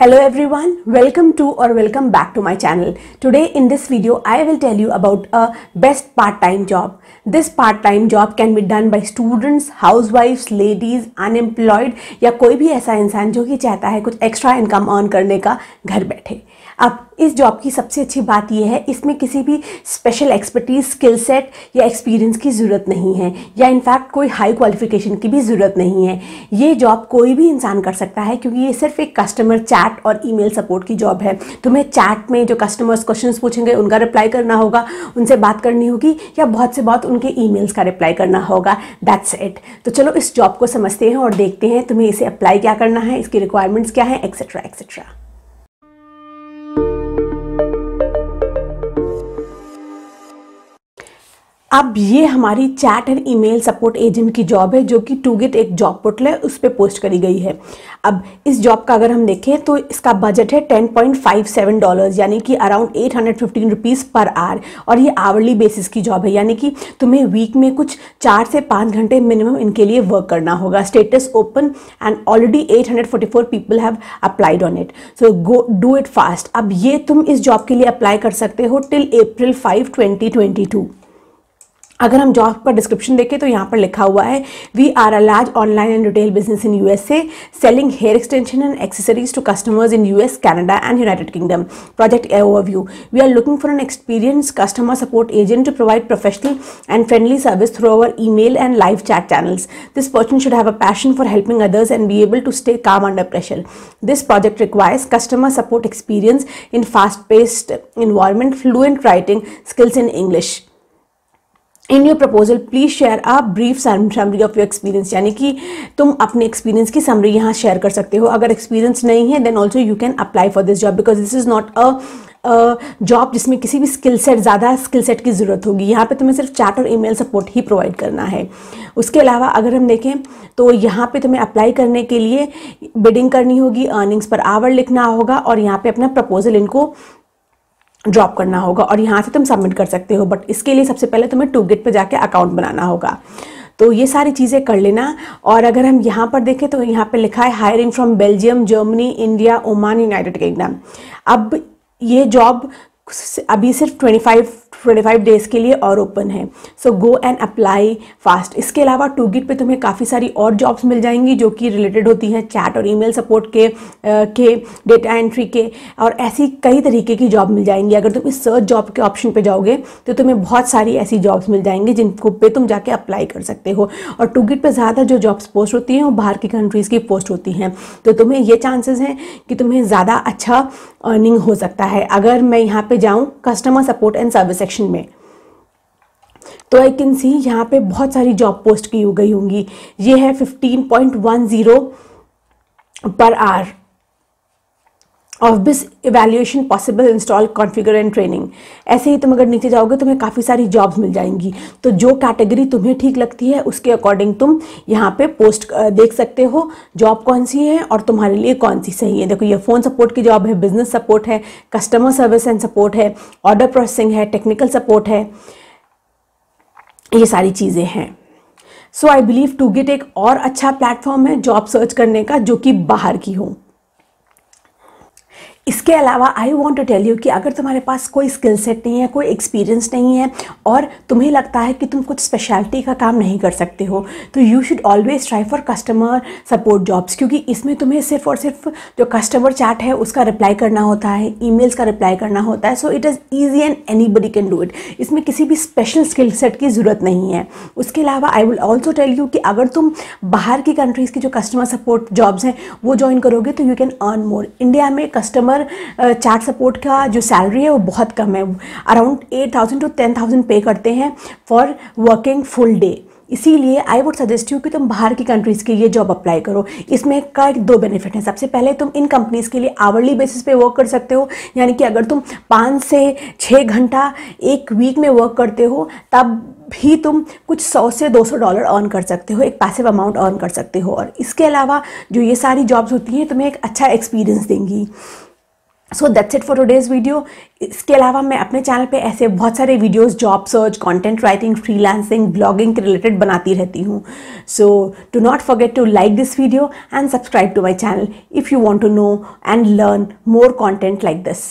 Hello everyone, welcome to or welcome back to my channel. Today in this video I will tell you about a best part-time job. This part-time job can be done by students, housewives, ladies, unemployed या कोई भी ऐसा इंसान जो कि चाहता है कुछ एक्स्ट्रा इनकम अर्न करने का घर बैठे अब इस जॉब की सबसे अच्छी बात यह है इसमें किसी भी स्पेशल एक्सपर्टीज स्किल सेट या एक्सपीरियंस की ज़रूरत नहीं है या इनफैक्ट कोई हाई क्वालिफिकेशन की भी ज़रूरत नहीं है ये जॉब कोई भी इंसान कर सकता है क्योंकि ये सिर्फ़ एक कस्टमर चैट और ईमेल सपोर्ट की जॉब है। तुम्हें चैट में जो कस्टमर्स क्वेश्चंस पूछेंगे, उनका रिप्लाई करना होगा, उनसे बात करनी होगी, या बहुत से बहुत उनके ईमेल्स का रिप्लाई करना होगा। दैट्स इट तो चलो इस जॉब को समझते हैं और देखते हैं तुम्हें इसे अप्लाई क्या करना है, इसकी रिक्वायरमेंट्स क्या है एक्सेट्रा एक्सेट्रा अब ये हमारी chat and email support agent की जॉब है, जो कि टू गेट एक जॉब पोर्टल है, उस पर पोस्ट करी गई है। अब इस जॉब का अगर हम देखें तो इसका बजट है 10.57 डॉलर्स यानी कि अराउंड 815 रुपीज़ पर आवर और ये आवर्ली बेसिस की जॉब है, यानी कि तुम्हें वीक में कुछ चार से पाँच घंटे मिनिमम इनके लिए वर्क करना होगा। Status open and already 844 people have applied on it so go do it fast अब ये तुम इस जॉब के लिए अप्लाई कर सकते हो टिल अप्रैल फाइव ट्वेंटी अगर हम जॉब का डिस्क्रिप्शन देखें तो यहाँ पर लिखा हुआ है we are a large online and retail business in USA selling hair extension and accessories to customers in US Canada and United Kingdom project overview we are looking for an experience customer support agent to provide professional and friendly service through our email and live chat channels this person should have a passion for helping others and be able to stay calm under pressure this project requires customer support experience in fast paced environment, fluent writing skills in english. In your proposal please share a brief summary of your experience यानी कि तुम अपने experience की summary यहाँ share कर सकते हो। अगर एक्सपीरियंस नहीं है then also you can apply for this job because this is not a job जिसमें किसी भी स्किल सेट ज़्यादा स्किल सेट की ज़रूरत होगी। यहाँ पे तुम्हें सिर्फ़ चैट और ईमेल सपोर्ट ही प्रोवाइड करना है। उसके अलावा अगर हम देखें तो यहाँ पे तुम्हें अप्लाई करने के लिए बिडिंग करनी होगी अर्निंग्स पर आवर लिखना होगा और यहाँ पे अपना प्रपोजल इनको ड्रॉप करना होगा और यहाँ से तुम सबमिट कर सकते हो बट इसके लिए सबसे पहले तुम्हें टू गेट पर जाके अकाउंट बनाना होगा। तो ये सारी चीज़ें कर लेना और अगर हम यहाँ पर देखें तो यहाँ पे लिखा है hiring from Belgium Germany India Oman United Kingdom अब ये जॉब अभी सिर्फ़ 25 25 डेज़ के लिए और ओपन है। So go and apply fast इसके अलावा टू गिट पर तुम्हें काफ़ी सारी और जॉब्स मिल जाएँगी जो कि रिलेटेड होती हैं चैट और ईमेल सपोर्ट के के डेटा एंट्री के, और ऐसी कई तरीके की जॉब मिल जाएँगी। अगर तुम इस सर्च जॉब के ऑप्शन पे जाओगे तो तुम्हें बहुत सारी ऐसी जॉब्स मिल जाएँगी जिनको पे तुम जाके अप्लाई कर सकते हो। और टू गिट पर ज़्यादा जो जॉब्स पोस्ट होती हैं, वो बाहर की कंट्रीज़ की पोस्ट होती हैं। तो तुम्हें ये चांसेस हैं कि तुम्हें ज़्यादा अच्छा अर्निंग हो सकता है। अगर मैं यहाँ पर जाऊँ customer support and service section में। तो आई कैन सी यहाँ पे बहुत सारी जॉब पोस्ट की हो गई होंगी। ये है 15.10 पर are of this evaluation possible install configure and training ऐसे ही तुम अगर नीचे जाओगे, तुम्हें काफ़ी सारी जॉब्स मिल जाएँगी। तो जो कैटेगरी तुम्हें ठीक लगती है, उसके अकॉर्डिंग तुम यहाँ पे पोस्ट देख सकते हो जॉब कौन सी है और तुम्हारे लिए कौन सी सही है। देखो, ये फ़ोन सपोर्ट की जॉब है बिज़नेस सपोर्ट है कस्टमर सर्विस एंड सपोर्ट है ऑर्डर प्रोसेसिंग है टेक्निकल सपोर्ट है, ये सारी चीज़ें हैं। So I believe to get एक और अच्छा प्लेटफॉर्म है जॉब सर्च करने का, जो कि बाहर की हो। इसके अलावा I want to tell you कि अगर तुम्हारे पास कोई स्किल सेट नहीं है, कोई एक्सपीरियंस नहीं है, और तुम्हें लगता है कि तुम कुछ स्पेशलिटी का काम नहीं कर सकते हो तो you should always try for customer support jobs क्योंकि इसमें तुम्हें सिर्फ़ और सिर्फ़ जो कस्टमर चैट है, उसका रिप्लाई करना होता है ईमेल्स का रिप्लाई करना होता है so it is easy and anybody can do it इसमें किसी भी स्पेशल स्किल सेट की ज़रूरत नहीं है। उसके अलावा I will also tell you कि अगर तुम बाहर की कंट्रीज़ की जो कस्टमर सपोर्ट जॉब्स हैं, वो ज्वाइन करोगे तो you can earn more India में कस्टमर पर चैट सपोर्ट का जो सैलरी है वो बहुत कम है। Around eight thousand to ten thousand पे करते हैं फॉर वर्किंग फुल डे। इसीलिए आई वुड सजेस्ट यू कि तुम बाहर की कंट्रीज़ के लिए जॉब अप्लाई करो। इसमें का एक दो बेनिफिट है। सबसे पहले तुम इन कंपनीज़ के लिए आवरली बेसिस पे वर्क कर सकते हो। यानी कि अगर तुम पाँच से छः घंटा एक वीक में वर्क करते हो, तब भी तुम कुछ सौ से दो सौ डॉलर अर्न कर सकते हो, एक पैसिव अमाउंट अर्न कर सकते हो। और इसके अलावा जो ये सारी जॉब्स होती हैं, तुम्हें एक अच्छा एक्सपीरियंस देंगी। So that's it for today's video इसके अलावा मैं अपने चैनल पे ऐसे बहुत सारे videos job search content writing freelancing blogging के रिलेटेड बनाती रहती हूँ। So do not forget to like this video and subscribe to my channel if you want to know and learn more content like this